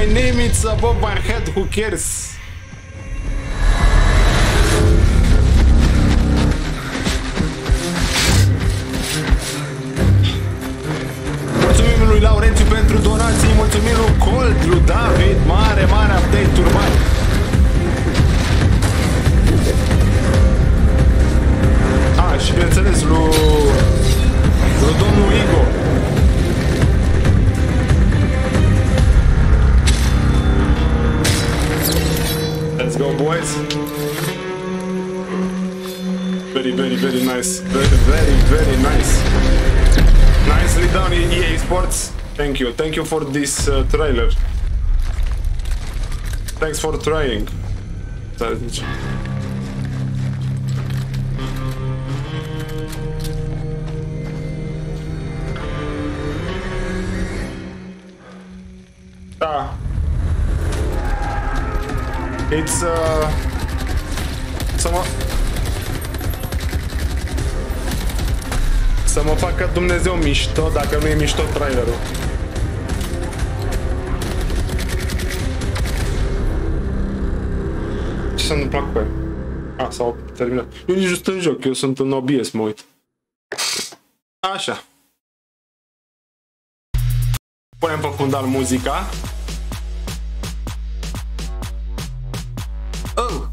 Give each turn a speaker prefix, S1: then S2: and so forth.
S1: my name is above my head, who cares? Mulțumim lui Laurențiu pentru donații, mulțumim lui Cold, lui David, boys. Very, very, very nice. Very, very, very nice. Nicely done, EA Sports. Thank you. Thank you for this uh, trailer. Thanks for trying. Da. It's uh să mă să mă facă Dumnezeu mișto dacă nu e mișto trailerul. Ce s-a întâmplat cu el? A, s-au terminat. Eu nici nu sunt în joc, eu sunt în OBS, mă uit. Așa. Punem pe fundal muzica. Oh!